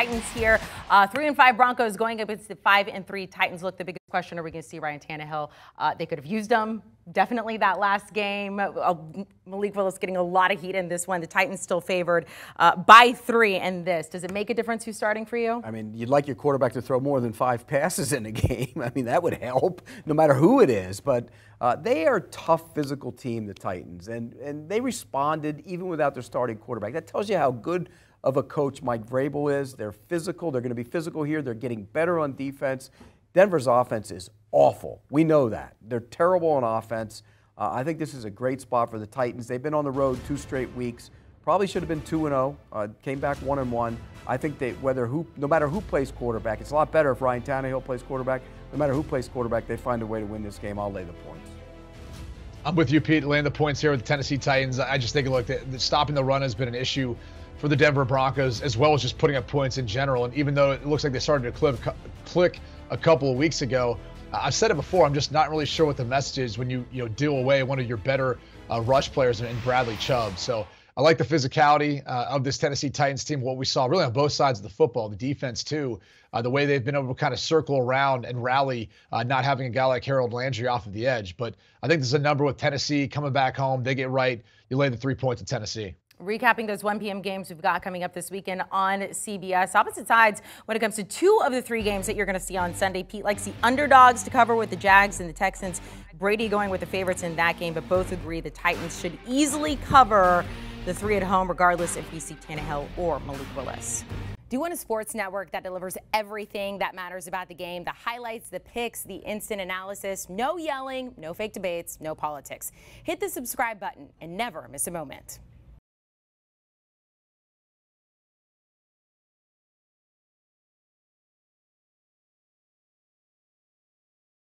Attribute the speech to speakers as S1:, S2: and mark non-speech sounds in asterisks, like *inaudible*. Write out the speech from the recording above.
S1: Titans here. Uh, three and five Broncos going against the five and three Titans. Look, the biggest question are we going to see Ryan Tannehill? Uh, they could have used him definitely that last game. Uh, Malik Willis getting a lot of heat in this one. The Titans still favored uh, by three in this. Does it make a difference who's starting for you?
S2: I mean, you'd like your quarterback to throw more than five passes in a *laughs* game. I mean, that would help, no matter who it is. But uh, they are a tough physical team, the Titans, and, and they responded even without their starting quarterback. That tells you how good of a coach Mike Vrabel is. They're physical. They're going to be physical here. They're getting better on defense. Denver's offense is awful. We know that. They're terrible on offense. Uh, I think this is a great spot for the Titans. They've been on the road two straight weeks. Probably should have been 2 0. Uh, came back 1 and 1. I think that whether who, no matter who plays quarterback, it's a lot better if Ryan Tannehill plays quarterback. No matter who plays quarterback, they find a way to win this game. I'll lay the points.
S3: I'm with you, Pete. Laying the points here with the Tennessee Titans. I just think look, the, the stopping the run has been an issue for the Denver Broncos, as well as just putting up points in general. And even though it looks like they started to clip, click a couple of weeks ago, I've said it before. I'm just not really sure what the message is when you you know deal away one of your better uh, rush players in Bradley Chubb. So I like the physicality uh, of this Tennessee Titans team. What we saw really on both sides of the football, the defense too, uh, the way they've been able to kind of circle around and rally, uh, not having a guy like Harold Landry off of the edge. But I think there's a number with Tennessee coming back home. They get right. You lay the three points to Tennessee
S1: recapping those 1 p.m. games we've got coming up this weekend on CBS. Opposite sides when it comes to two of the three games that you're going to see on Sunday. Pete likes the underdogs to cover with the Jags and the Texans. Brady going with the favorites in that game, but both agree the Titans should easily cover the three at home, regardless if we see Tannehill or Malik Willis. Do you want a sports network that delivers everything that matters about the game? The highlights, the picks, the instant analysis, no yelling, no fake debates, no politics. Hit the subscribe button and never miss a moment.